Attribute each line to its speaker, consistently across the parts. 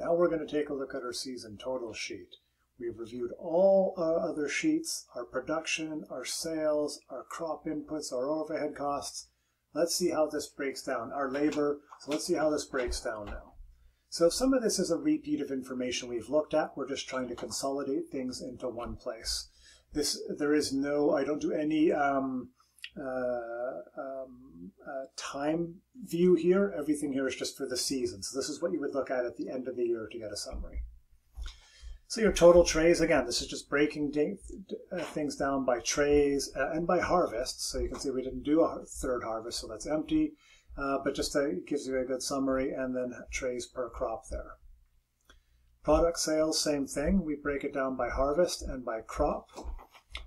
Speaker 1: Now we're going to take a look at our season total sheet. We've reviewed all our other sheets, our production, our sales, our crop inputs, our overhead costs. Let's see how this breaks down. Our labor, so let's see how this breaks down now. So some of this is a repeat of information we've looked at. We're just trying to consolidate things into one place. This, there is no, I don't do any um, uh, um, uh, time view here. Everything here is just for the season. So this is what you would look at at the end of the year to get a summary. So your total trays, again, this is just breaking uh, things down by trays uh, and by harvest. So you can see we didn't do a third harvest, so that's empty. Uh, but just to, gives you a good summary and then trays per crop there. Product sales, same thing. We break it down by harvest and by crop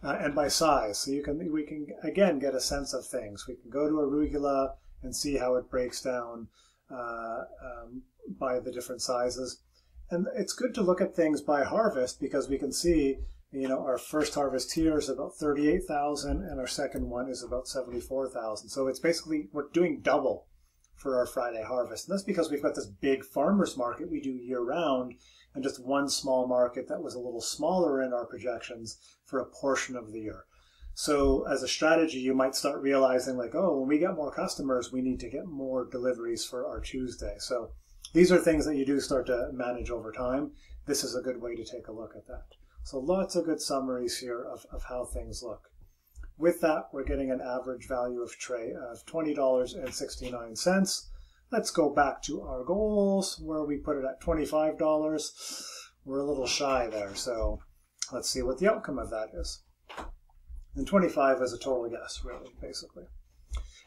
Speaker 1: uh, and by size. So you can we can again get a sense of things. We can go to arugula and see how it breaks down uh, um, by the different sizes. And it's good to look at things by harvest because we can see, you know, our first harvest here is about 38,000 and our second one is about 74,000. So it's basically, we're doing double for our Friday harvest. And that's because we've got this big farmer's market we do year round and just one small market that was a little smaller in our projections for a portion of the year. So as a strategy, you might start realizing like, oh, when we get more customers, we need to get more deliveries for our Tuesday. So these are things that you do start to manage over time. This is a good way to take a look at that. So lots of good summaries here of, of how things look. With that, we're getting an average value of tray of $20.69. Let's go back to our goals where we put it at $25. We're a little shy there, so let's see what the outcome of that is. And 25 is a total guess, really, basically.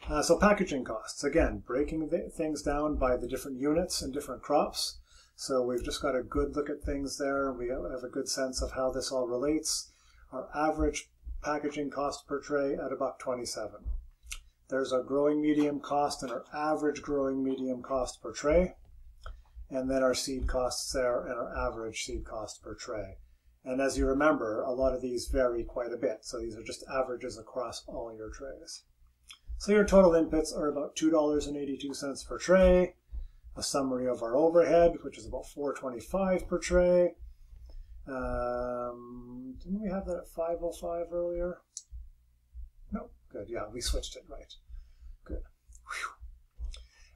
Speaker 1: Uh, so packaging costs, again, breaking things down by the different units and different crops. So we've just got a good look at things there. We have a good sense of how this all relates. Our average packaging cost per tray at about 27. There's our growing medium cost and our average growing medium cost per tray. And then our seed costs there and our average seed cost per tray. And as you remember, a lot of these vary quite a bit. So these are just averages across all your trays. So your total inputs are about $2.82 per tray. A summary of our overhead, which is about $4.25 per tray. Um, didn't we have that at 505 earlier? No, good. Yeah, we switched it right. Good.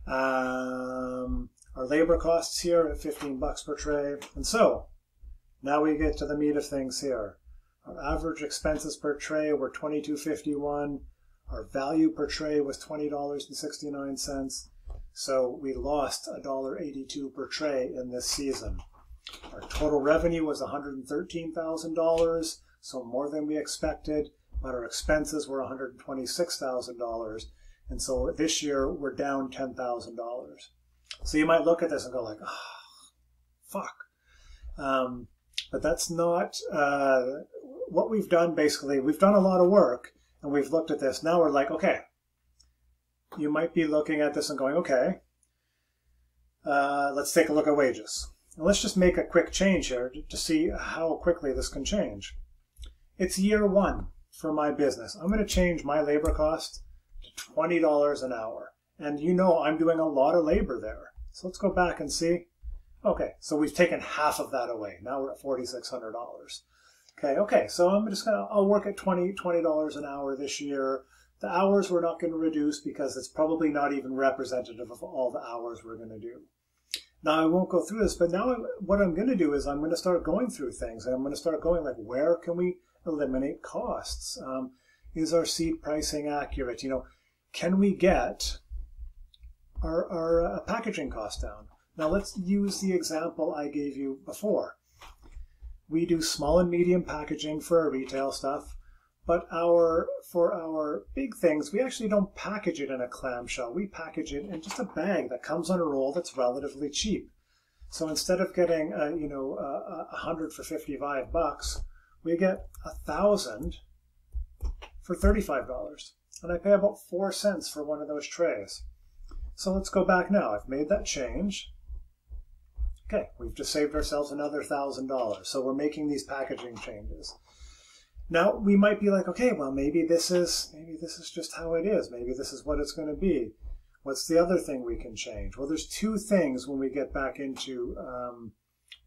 Speaker 1: Um, our labor costs here at 15 bucks per tray. And so now we get to the meat of things here. Our average expenses per tray were 22.51. Our value per tray was $20.69. So we lost $1.82 per tray in this season. Our total revenue was $113,000, so more than we expected, but our expenses were $126,000. And so this year we're down $10,000. So you might look at this and go like, oh, fuck. Um, but that's not uh, what we've done basically. We've done a lot of work and we've looked at this. Now we're like, okay, you might be looking at this and going, okay, uh, let's take a look at wages. And let's just make a quick change here to see how quickly this can change. It's year one for my business. I'm going to change my labor cost to $20 an hour. And you know I'm doing a lot of labor there. So let's go back and see. Okay, so we've taken half of that away. Now we're at $4,600. Okay, okay, so I'm just gonna, I'll work at $20, $20 an hour this year. The hours we're not gonna reduce because it's probably not even representative of all the hours we're gonna do. Now I won't go through this, but now what I'm going to do is I'm going to start going through things. And I'm going to start going like, where can we eliminate costs? Um, is our seed pricing accurate? You know, can we get our, our uh, packaging cost down? Now let's use the example I gave you before. We do small and medium packaging for our retail stuff. But our for our big things, we actually don't package it in a clamshell. We package it in just a bag that comes on a roll that's relatively cheap. So instead of getting a, you know a, hundred for fifty-five bucks, we get a thousand for thirty-five dollars, and I pay about four cents for one of those trays. So let's go back now. I've made that change. Okay, we've just saved ourselves another thousand dollars. So we're making these packaging changes. Now we might be like, okay, well maybe this is maybe this is just how it is. Maybe this is what it's going to be. What's the other thing we can change? Well, there's two things when we get back into um,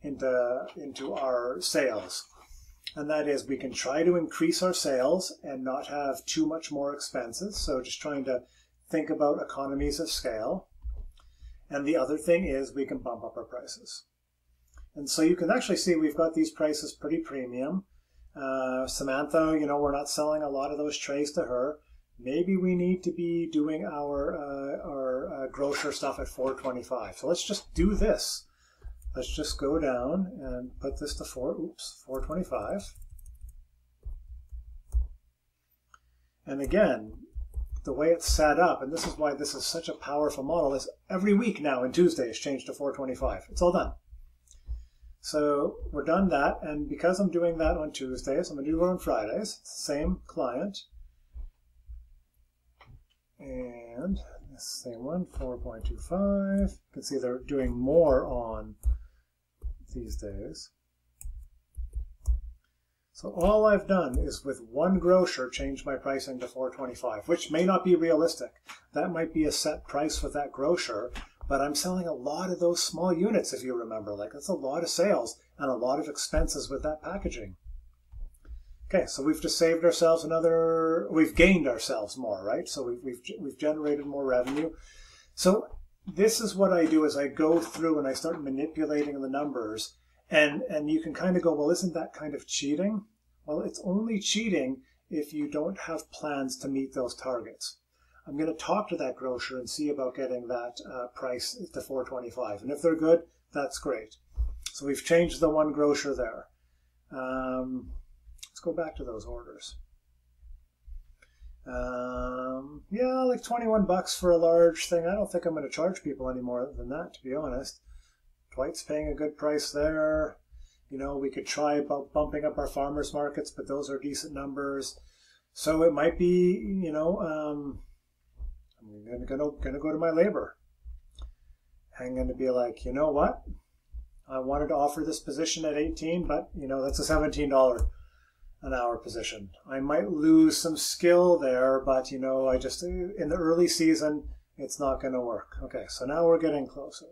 Speaker 1: into into our sales, and that is we can try to increase our sales and not have too much more expenses. So just trying to think about economies of scale. And the other thing is we can bump up our prices. And so you can actually see we've got these prices pretty premium. Uh, Samantha, you know, we're not selling a lot of those trays to her. Maybe we need to be doing our uh, our uh, grocer stuff at 425. So let's just do this. Let's just go down and put this to four. Oops, 425. And again, the way it's set up, and this is why this is such a powerful model, is every week now in Tuesday it's changed to 425. It's all done. So we're done that, and because I'm doing that on Tuesdays, I'm going to do it on Fridays. Same client. And same one, 4.25. You can see they're doing more on these days. So all I've done is with one grocer change my pricing to 425, which may not be realistic. That might be a set price with that grocer, but I'm selling a lot of those small units, if you remember. Like, that's a lot of sales and a lot of expenses with that packaging. Okay, so we've just saved ourselves another, we've gained ourselves more, right? So we've, we've, we've generated more revenue. So this is what I do is I go through and I start manipulating the numbers and, and you can kind of go, well, isn't that kind of cheating? Well, it's only cheating if you don't have plans to meet those targets. I'm going to talk to that grocer and see about getting that uh, price to 425. And if they're good, that's great. So we've changed the one grocer there. Um, let's go back to those orders. Um, yeah, like 21 bucks for a large thing. I don't think I'm going to charge people any more than that, to be honest. Dwight's paying a good price there. You know, we could try about bumping up our farmers markets, but those are decent numbers. So it might be, you know, um, I'm gonna, gonna go to my labor. I'm gonna be like, you know what? I wanted to offer this position at 18, but you know that's a $17 an hour position. I might lose some skill there, but you know I just in the early season it's not going to work. Okay, so now we're getting closer.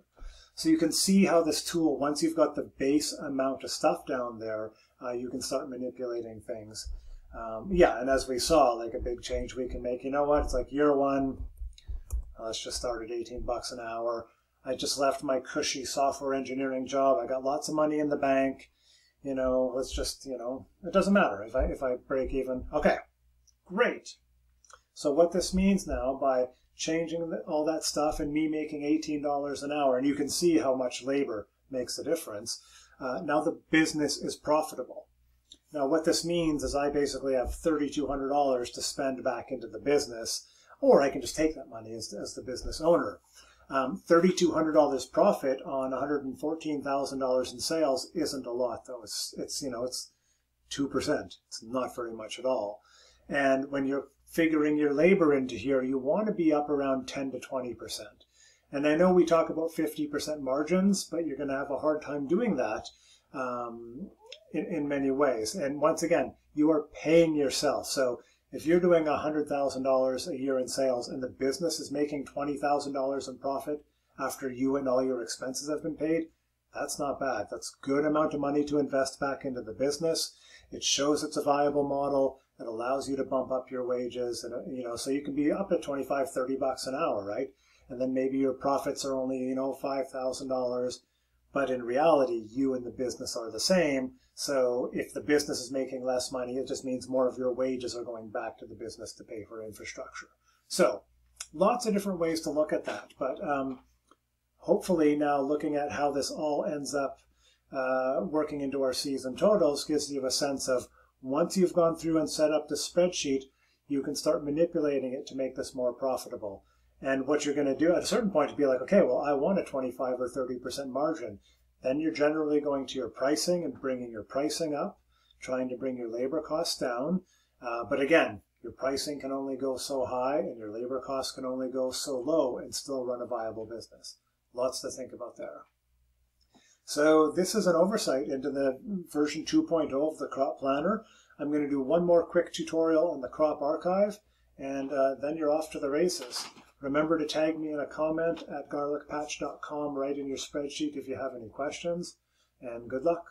Speaker 1: So you can see how this tool, once you've got the base amount of stuff down there, uh, you can start manipulating things. Um, yeah, and as we saw, like a big change we can make. You know what? It's like year one, uh, let's just start at 18 bucks an hour. I just left my cushy software engineering job. I got lots of money in the bank. You know, let's just, you know, it doesn't matter if I if I break even. Okay, great. So what this means now by changing all that stuff and me making $18 an hour, and you can see how much labor makes a difference. Uh, now the business is profitable. Now what this means is I basically have $3,200 to spend back into the business or I can just take that money as, as the business owner. Um, $3,200 profit on $114,000 in sales isn't a lot, though. It's, it's, you know, it's 2%. It's not very much at all. And when you're figuring your labor into here, you want to be up around 10 to 20%. And I know we talk about 50% margins, but you're going to have a hard time doing that um, in, in many ways. And once again, you are paying yourself. So if you're doing $100,000 a year in sales and the business is making $20,000 in profit after you and all your expenses have been paid, that's not bad. That's good amount of money to invest back into the business. It shows it's a viable model. It allows you to bump up your wages and uh, you know so you can be up at 25 30 bucks an hour, right? And then maybe your profits are only, you know, $5,000 but in reality, you and the business are the same. So if the business is making less money, it just means more of your wages are going back to the business to pay for infrastructure. So lots of different ways to look at that. But um, hopefully now looking at how this all ends up uh, working into our season totals gives you a sense of once you've gone through and set up the spreadsheet, you can start manipulating it to make this more profitable. And what you're going to do at a certain point to be like, okay, well, I want a 25 or 30% margin. Then you're generally going to your pricing and bringing your pricing up, trying to bring your labor costs down. Uh, but again, your pricing can only go so high and your labor costs can only go so low and still run a viable business. Lots to think about there. So this is an oversight into the version 2.0 of the Crop Planner. I'm going to do one more quick tutorial on the Crop Archive, and uh, then you're off to the races. Remember to tag me in a comment at garlicpatch.com right in your spreadsheet if you have any questions, and good luck.